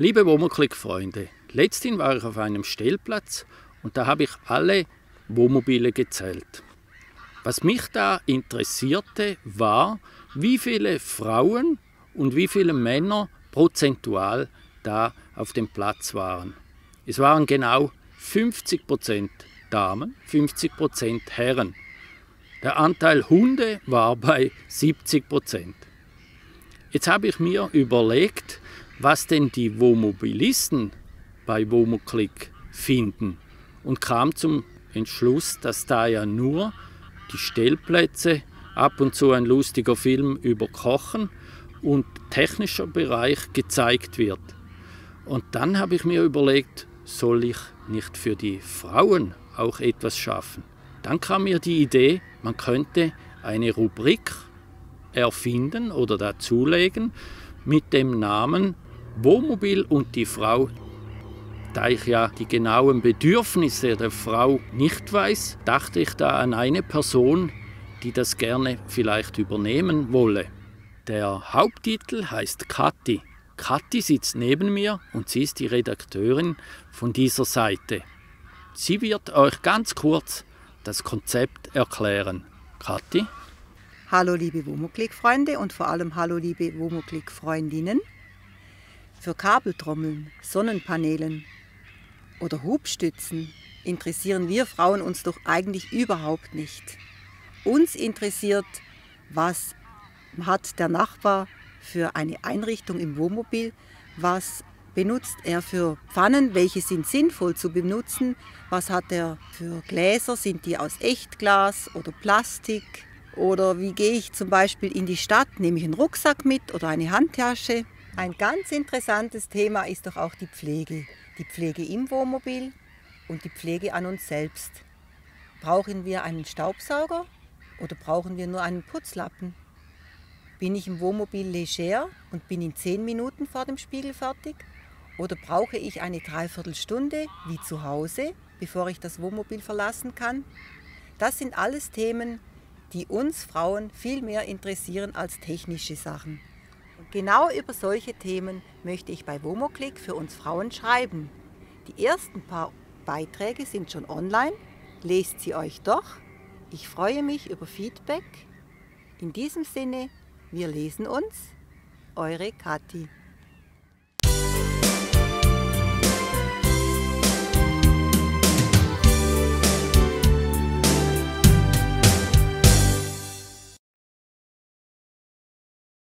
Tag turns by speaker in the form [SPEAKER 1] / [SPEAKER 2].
[SPEAKER 1] Liebe Wohnmobil-Freunde, letztens war ich auf einem Stellplatz und da habe ich alle Wohnmobile gezählt. Was mich da interessierte, war, wie viele Frauen und wie viele Männer prozentual da auf dem Platz waren. Es waren genau 50% Damen, 50% Herren. Der Anteil Hunde war bei 70% Jetzt habe ich mir überlegt, was denn die Wohnmobilisten bei Womoclick finden und kam zum Entschluss, dass da ja nur die Stellplätze, ab und zu ein lustiger Film über Kochen und technischer Bereich gezeigt wird. Und dann habe ich mir überlegt, soll ich nicht für die Frauen auch etwas schaffen? Dann kam mir die Idee, man könnte eine Rubrik erfinden oder dazulegen mit dem Namen Wohnmobil und die Frau. Da ich ja die genauen Bedürfnisse der Frau nicht weiß, dachte ich da an eine Person, die das gerne vielleicht übernehmen wolle. Der Haupttitel heißt Kathi. Kathi sitzt neben mir und sie ist die Redakteurin von dieser Seite. Sie wird euch ganz kurz das Konzept erklären. Kathi?
[SPEAKER 2] Hallo liebe Womoklick-Freunde und vor allem hallo liebe Womoklick-Freundinnen. Für Kabeltrommeln, Sonnenpanelen oder Hubstützen interessieren wir Frauen uns doch eigentlich überhaupt nicht. Uns interessiert, was hat der Nachbar für eine Einrichtung im Wohnmobil, was benutzt er für Pfannen, welche sind sinnvoll zu benutzen, was hat er für Gläser, sind die aus Echtglas oder Plastik oder wie gehe ich zum Beispiel in die Stadt, nehme ich einen Rucksack mit oder eine Handtasche. Ein ganz interessantes Thema ist doch auch die Pflege. Die Pflege im Wohnmobil und die Pflege an uns selbst. Brauchen wir einen Staubsauger oder brauchen wir nur einen Putzlappen? Bin ich im Wohnmobil leger und bin in zehn Minuten vor dem Spiegel fertig? Oder brauche ich eine Dreiviertelstunde wie zu Hause, bevor ich das Wohnmobil verlassen kann? Das sind alles Themen, die uns Frauen viel mehr interessieren als technische Sachen. Genau über solche Themen möchte ich bei Womoclick für uns Frauen schreiben. Die ersten paar Beiträge sind schon online. Lest sie euch doch. Ich freue mich über Feedback. In diesem Sinne, wir lesen uns. Eure Kathi.